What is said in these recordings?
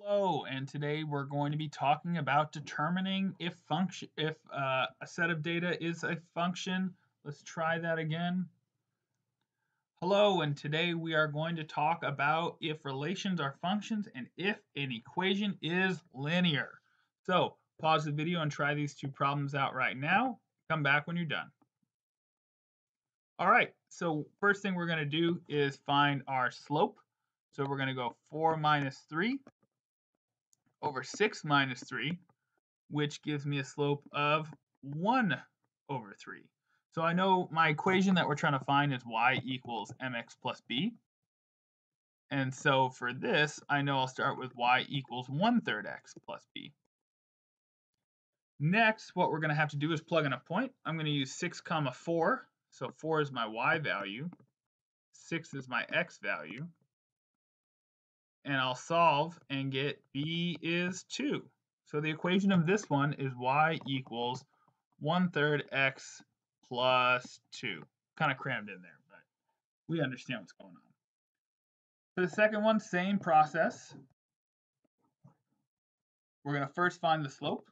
Hello, and today we're going to be talking about determining if function if uh, a set of data is a function. Let's try that again. Hello, and today we are going to talk about if relations are functions and if an equation is linear. So pause the video and try these two problems out right now. Come back when you're done. All right, so first thing we're going to do is find our slope. So we're going to go 4 minus 3 over 6 minus 3, which gives me a slope of 1 over 3. So I know my equation that we're trying to find is y equals mx plus b. And so for this, I know I'll start with y equals 1 third x plus b. Next, what we're going to have to do is plug in a point. I'm going to use 6 comma 4. So 4 is my y value. 6 is my x value and I'll solve and get b is 2. So the equation of this one is y equals 1 third x plus 2. Kind of crammed in there, but we understand what's going on. For the second one, same process. We're going to first find the slope.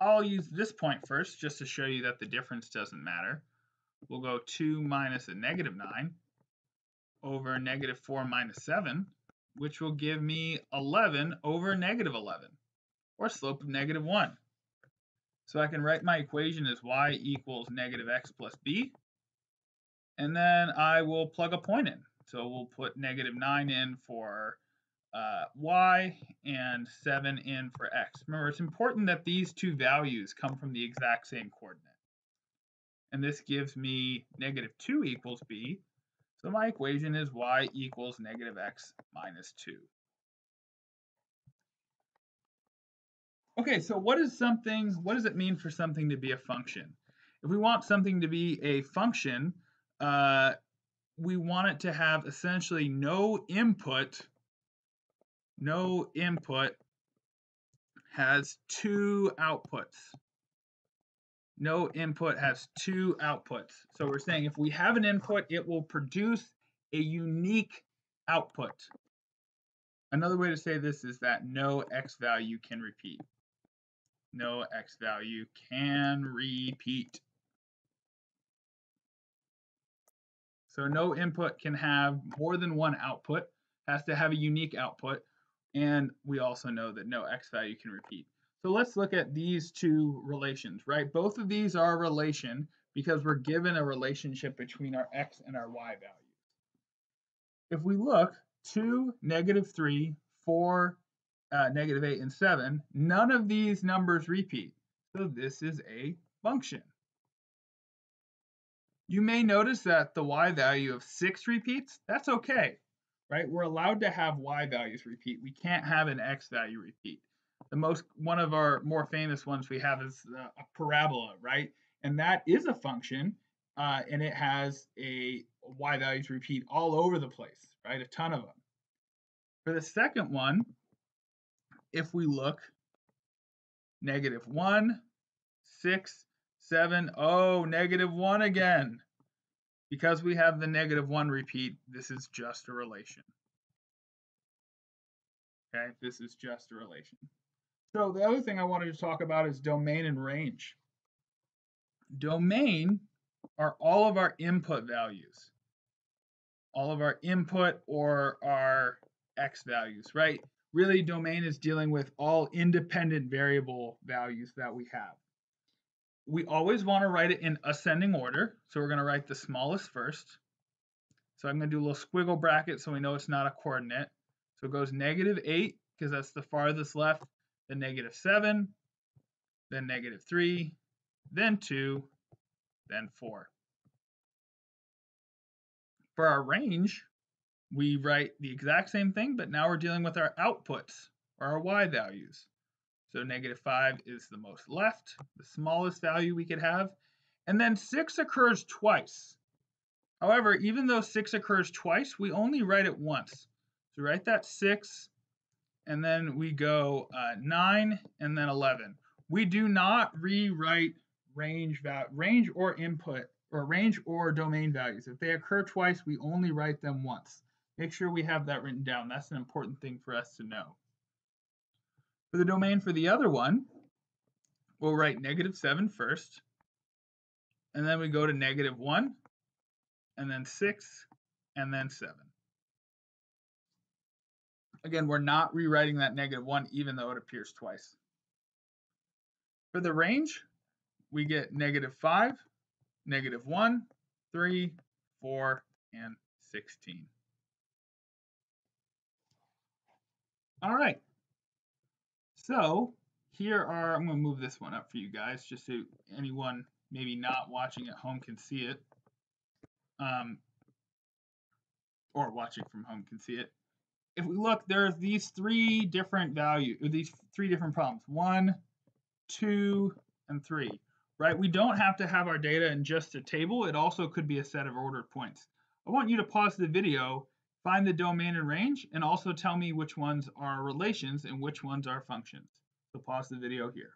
I'll use this point first just to show you that the difference doesn't matter. We'll go 2 minus a negative 9 over negative 4 minus 7 which will give me 11 over negative 11, or slope of negative 1. So I can write my equation as y equals negative x plus b, and then I will plug a point in. So we'll put negative 9 in for uh, y and 7 in for x. Remember, it's important that these two values come from the exact same coordinate. And this gives me negative 2 equals b, so my equation is y equals negative x minus 2. Okay, so what is something, what does it mean for something to be a function? If we want something to be a function, uh, we want it to have essentially no input, no input has two outputs no input has two outputs. So we're saying if we have an input, it will produce a unique output. Another way to say this is that no x value can repeat. No x value can repeat. So no input can have more than one output, has to have a unique output, and we also know that no x value can repeat. So let's look at these two relations, right? Both of these are a relation because we're given a relationship between our x and our y values. If we look, 2, negative 3, 4, uh, negative 8, and 7, none of these numbers repeat. So this is a function. You may notice that the y value of 6 repeats. That's okay, right? We're allowed to have y values repeat. We can't have an x value repeat the most one of our more famous ones we have is a parabola, right? And that is a function, uh, and it has a y values repeat all over the place, right? A ton of them. For the second one, if we look, negative 1, 6, 7, oh, negative 1 again. Because we have the negative 1 repeat, this is just a relation. Okay, this is just a relation. So the other thing I wanted to talk about is domain and range. Domain are all of our input values. All of our input or our x values, right? Really, domain is dealing with all independent variable values that we have. We always want to write it in ascending order. So we're going to write the smallest first. So I'm going to do a little squiggle bracket so we know it's not a coordinate. So it goes negative 8 because that's the farthest left then negative 7, then negative 3, then 2, then 4. For our range, we write the exact same thing, but now we're dealing with our outputs, or our y values. So negative 5 is the most left, the smallest value we could have. And then 6 occurs twice. However, even though 6 occurs twice, we only write it once. So write that 6 and then we go uh, 9 and then 11. We do not rewrite range range or input or range or domain values. If they occur twice, we only write them once. Make sure we have that written down. That's an important thing for us to know. For the domain for the other one, we'll write negative 7 first, and then we go to negative 1, and then 6, and then 7. Again, we're not rewriting that negative 1 even though it appears twice. For the range, we get negative 5, negative 1, 3, 4, and 16. All right. So here are, I'm going to move this one up for you guys just so anyone maybe not watching at home can see it. Um, or watching from home can see it. If we look, there's these three different values, these three different problems. One, two, and three, right? We don't have to have our data in just a table. It also could be a set of ordered points. I want you to pause the video, find the domain and range, and also tell me which ones are relations and which ones are functions. So pause the video here.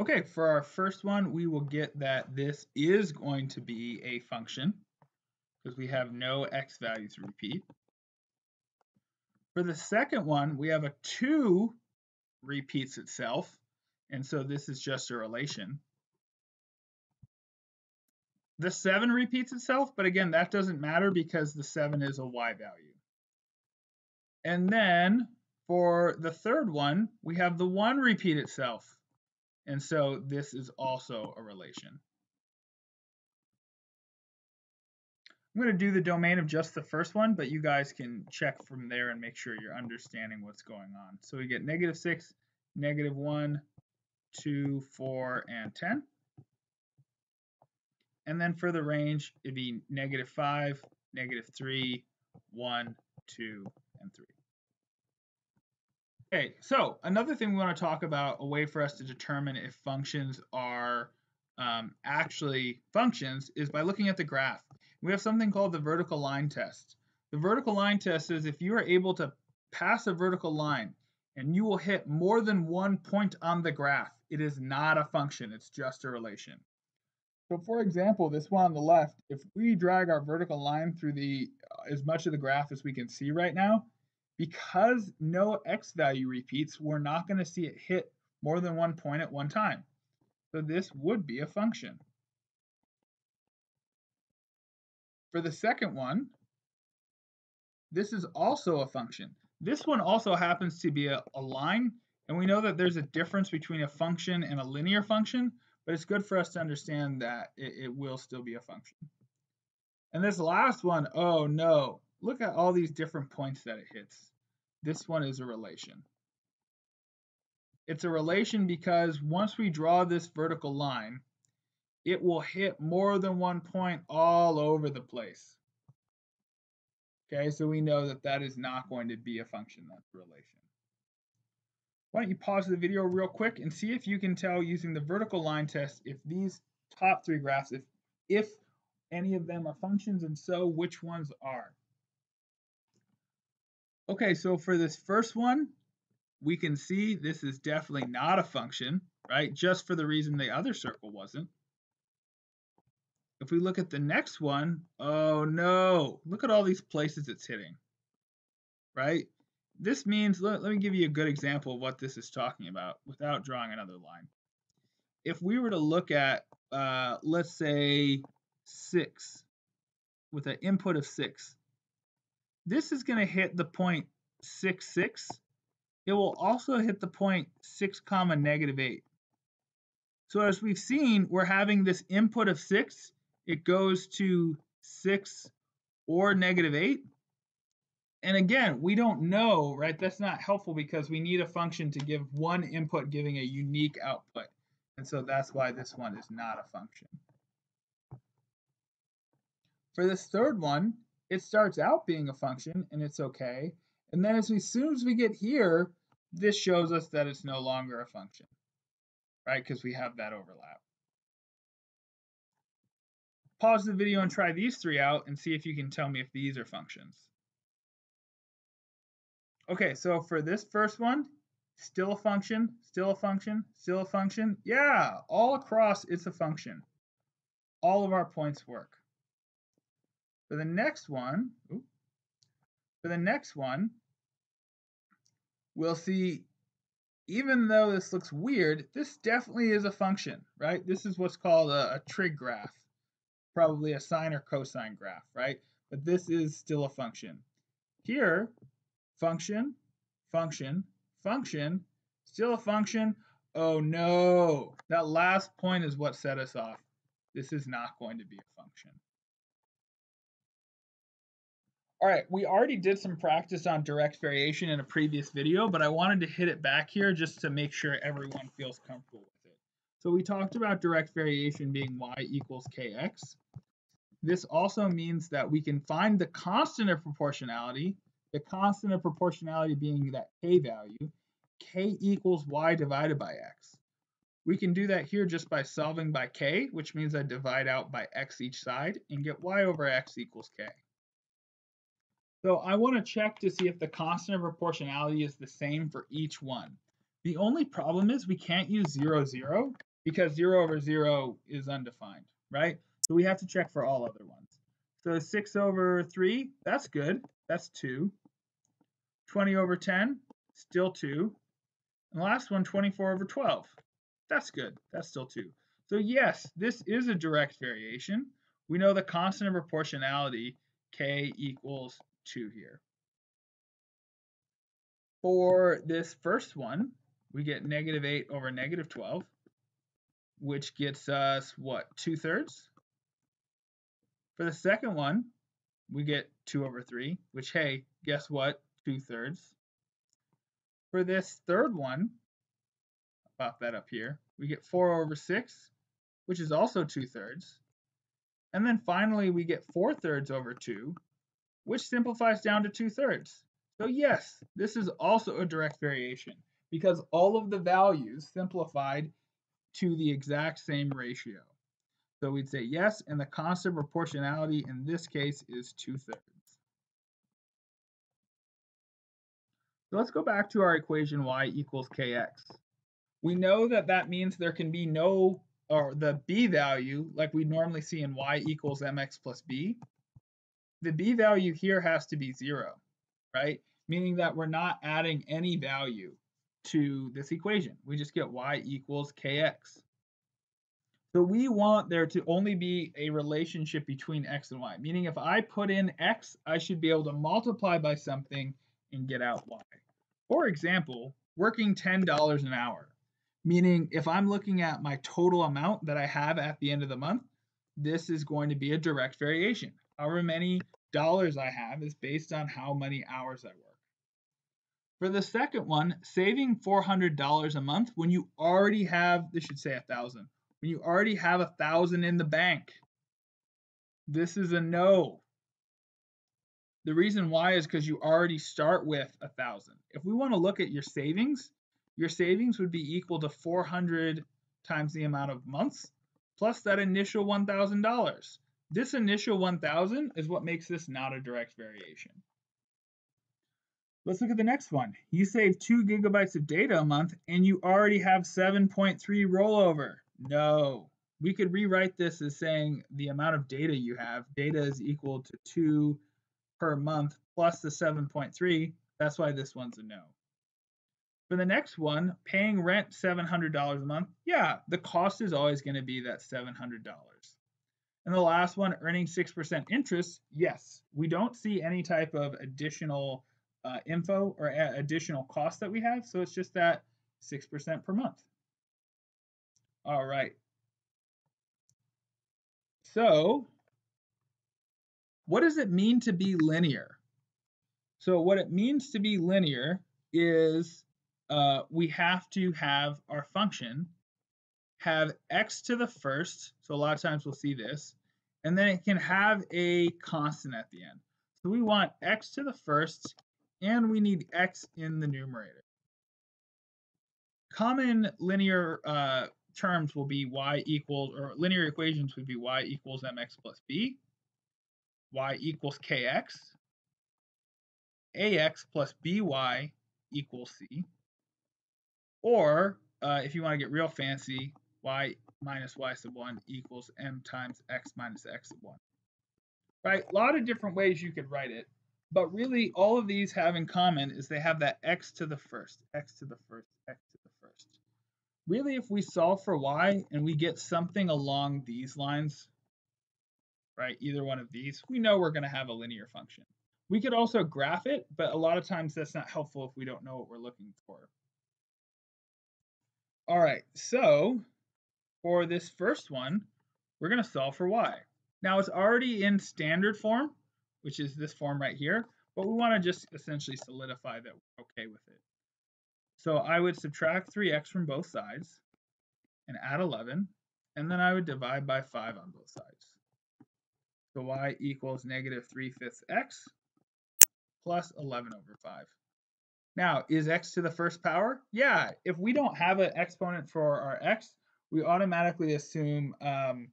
Okay, for our first one, we will get that this is going to be a function because we have no x values repeat. For the second one, we have a 2 repeats itself, and so this is just a relation. The 7 repeats itself, but again, that doesn't matter because the 7 is a y value. And then for the third one, we have the 1 repeat itself. And so this is also a relation. I'm going to do the domain of just the first one, but you guys can check from there and make sure you're understanding what's going on. So we get negative 6, negative 1, 2, 4, and 10. And then for the range, it'd be negative 5, negative 3, 1, 2, and 3. Okay, so another thing we want to talk about, a way for us to determine if functions are um, actually functions, is by looking at the graph. We have something called the vertical line test. The vertical line test is if you are able to pass a vertical line and you will hit more than one point on the graph, it is not a function, it's just a relation. So for example, this one on the left, if we drag our vertical line through the uh, as much of the graph as we can see right now, because no x value repeats, we're not going to see it hit more than one point at one time. So this would be a function. For the second one, this is also a function. This one also happens to be a, a line, and we know that there's a difference between a function and a linear function, but it's good for us to understand that it, it will still be a function. And this last one, oh no, look at all these different points that it hits. This one is a relation. It's a relation because once we draw this vertical line, it will hit more than one point all over the place. Okay, so we know that that is not going to be a function, that's relation. Why don't you pause the video real quick and see if you can tell using the vertical line test if these top three graphs, if, if any of them are functions, and so which ones are. Okay, so for this first one, we can see this is definitely not a function, right? Just for the reason the other circle wasn't. If we look at the next one, oh no, look at all these places it's hitting, right? This means, let, let me give you a good example of what this is talking about without drawing another line. If we were to look at, uh, let's say, 6, with an input of 6, this is going to hit the point 6, 6. It will also hit the point 6 comma negative 8. So as we've seen, we're having this input of 6 it goes to 6 or negative 8. And again, we don't know, right? That's not helpful because we need a function to give one input giving a unique output. And so that's why this one is not a function. For this third one, it starts out being a function and it's okay. And then as, we, as soon as we get here, this shows us that it's no longer a function, right? Because we have that overlap pause the video and try these three out and see if you can tell me if these are functions. Okay, so for this first one, still a function, still a function, still a function. Yeah, all across it's a function. All of our points work. For the next one, For the next one, we'll see, even though this looks weird, this definitely is a function, right? This is what's called a, a trig graph, probably a sine or cosine graph, right? But this is still a function. Here, function, function, function, still a function. Oh no, that last point is what set us off. This is not going to be a function. All right, we already did some practice on direct variation in a previous video, but I wanted to hit it back here just to make sure everyone feels comfortable. So we talked about direct variation being y equals kx. This also means that we can find the constant of proportionality, the constant of proportionality being that k value, k equals y divided by x. We can do that here just by solving by k, which means I divide out by x each side and get y over x equals k. So I want to check to see if the constant of proportionality is the same for each one. The only problem is we can't use 0, 0 because 0 over 0 is undefined, right? So we have to check for all other ones. So 6 over 3, that's good. That's 2. 20 over 10, still 2. And the last one, 24 over 12. That's good. That's still 2. So yes, this is a direct variation. We know the constant of proportionality, k equals 2 here. For this first one, we get negative 8 over negative 12, which gets us, what, 2 thirds? For the second one, we get 2 over 3, which, hey, guess what? 2 thirds. For this third one, pop that up here, we get 4 over 6, which is also 2 thirds. And then finally, we get 4 thirds over 2, which simplifies down to 2 thirds. So yes, this is also a direct variation because all of the values simplified to the exact same ratio. So we'd say yes, and the constant proportionality in this case is 2 thirds. So let's go back to our equation y equals kx. We know that that means there can be no, or the b value, like we normally see in y equals mx plus b, the b value here has to be 0, right? Meaning that we're not adding any value to this equation. We just get y equals kx. So we want there to only be a relationship between x and y, meaning if I put in x, I should be able to multiply by something and get out y. For example, working $10 an hour, meaning if I'm looking at my total amount that I have at the end of the month, this is going to be a direct variation however many dollars I have is based on how many hours I work. For the second one, saving $400 a month when you already have, this should say a thousand, when you already have a thousand in the bank. This is a no. The reason why is because you already start with a thousand. If we want to look at your savings, your savings would be equal to 400 times the amount of months plus that initial $1,000. This initial 1000 is what makes this not a direct variation. Let's look at the next one. You save 2 gigabytes of data a month and you already have 7.3 rollover. No. We could rewrite this as saying the amount of data you have, data is equal to 2 per month plus the 7.3. That's why this one's a no. For the next one, paying rent $700 a month, yeah, the cost is always going to be that $700. And the last one, earning 6% interest, yes, we don't see any type of additional uh, info or additional cost that we have. So it's just that 6% per month. All right. So what does it mean to be linear? So what it means to be linear is uh, we have to have our function have x to the first, so a lot of times we'll see this, and then it can have a constant at the end. So we want x to the first, and we need x in the numerator. Common linear uh, terms will be y equals, or linear equations would be y equals mx plus b, y equals kx, ax plus by equals c, or uh, if you want to get real fancy, y minus y sub 1 equals m times x minus x sub 1. Right? A lot of different ways you could write it. But really, all of these have in common is they have that x to the first, x to the first, x to the first. Really, if we solve for y and we get something along these lines, right, either one of these, we know we're going to have a linear function. We could also graph it, but a lot of times that's not helpful if we don't know what we're looking for. All right, so for this first one, we're going to solve for y. Now it's already in standard form, which is this form right here, but we want to just essentially solidify that we're okay with it. So I would subtract 3x from both sides and add 11, and then I would divide by 5 on both sides. So y equals negative 3 fifths x plus 11 over 5. Now, is x to the first power? Yeah, if we don't have an exponent for our x, we automatically assume um,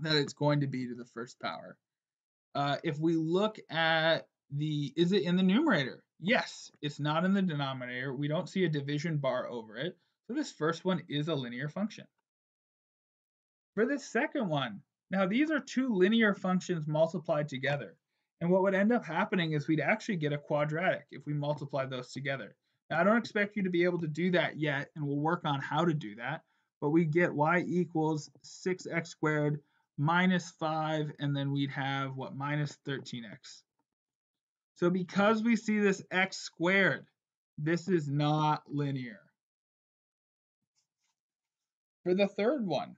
that it's going to be to the first power. Uh, if we look at the, is it in the numerator? Yes, it's not in the denominator. We don't see a division bar over it. So this first one is a linear function. For this second one, now these are two linear functions multiplied together. And what would end up happening is we'd actually get a quadratic if we multiply those together. Now, I don't expect you to be able to do that yet, and we'll work on how to do that. But we get y equals 6x squared minus 5, and then we'd have, what, minus 13x. So because we see this x squared, this is not linear. For the third one,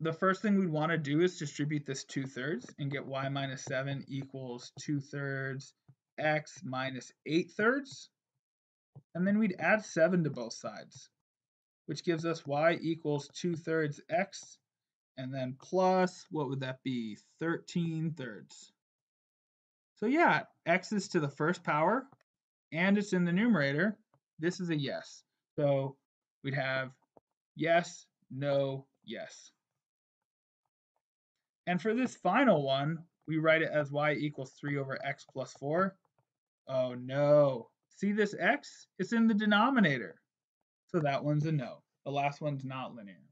the first thing we'd want to do is distribute this 2 thirds and get y minus 7 equals 2 thirds x minus 8 thirds. And then we'd add 7 to both sides, which gives us y equals 2 thirds x, and then plus, what would that be, 13 thirds. So yeah, x is to the first power, and it's in the numerator. This is a yes. So we'd have yes, no, yes. And for this final one, we write it as y equals 3 over x plus 4. Oh no. See this x? It's in the denominator. So that one's a no. The last one's not linear.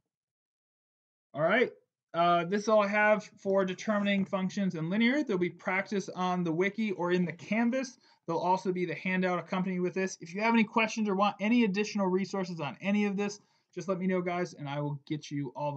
All right. Uh, this is all I have for determining functions in linear. There'll be practice on the wiki or in the Canvas. There'll also be the handout accompanying with this. If you have any questions or want any additional resources on any of this, just let me know, guys, and I will get you all the